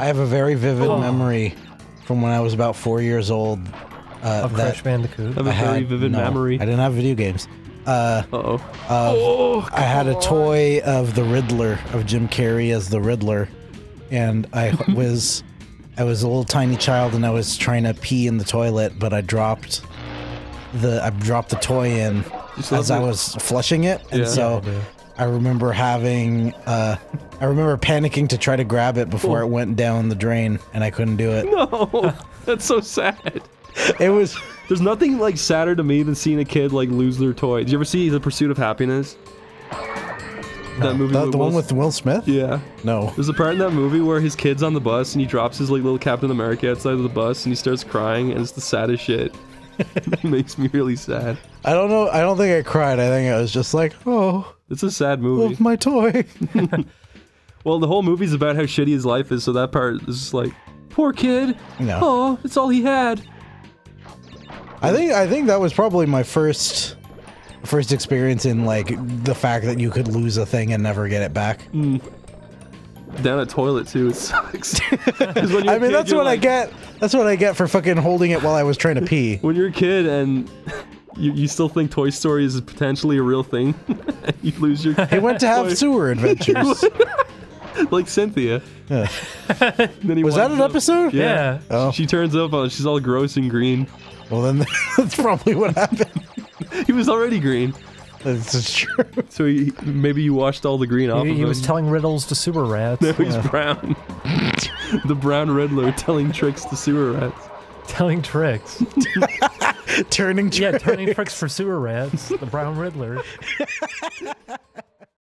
I have a very vivid Oh. memory from when I was about four years old. Uh, Of that Crash Bandicoot. I have a I very vivid no, memory. I didn't have video games. Uh, Uh oh. of, Oh, I had a toy of the Riddler of Jim Carrey as the Riddler, and I was I was a little tiny child and I was trying to pee in the toilet, but I dropped the I dropped the toy in You as have I was flushing it, and Yeah. so Yeah, I. I remember having uh, I remember panicking to try to grab it before Oh. it went down the drain, and I couldn't do it. No, that's so sad. It was There's nothing like sadder to me than seeing a kid like lose their toy. Did you ever see The Pursuit of Happyness? That movie. the, the one with Will Smith. Yeah. No. There's a part in that movie where his kid's on the bus and he drops his like little Captain America outside of the bus and he starts crying and it's the saddest shit. it makes me really sad. I don't know. I don't think I cried. I think I was just like, oh, It's a sad oh, movie. love my toy. Well, the whole movie's about how shitty his life is, so that part is just like, poor kid. No. Oh, it's all he had. I think I think that was probably my first first experience in like the fact that you could lose a thing and never get it back. Mm. Down a toilet too, it sucks. 'Cause when you're I mean, kid, that's what like- I get. That's what I get for fucking holding it while I was trying to pee. When you're a kid and you, you still think Toy Story is potentially a real thing, you lose your He went to have sewer adventures. like Cynthia. Yeah. Then he Was that winds an up- episode? Yeah. Oh, She turns up, uh, she's all gross and green. well then that's probably what happened. He was already green, This is true. so he, maybe you washed all the green off He, of he him. was telling riddles to sewer rats. Now he's brown. the brown Riddler telling tricks to sewer rats. telling tricks. Turning. yeah, turning tricks for sewer rats. The Brown Riddler.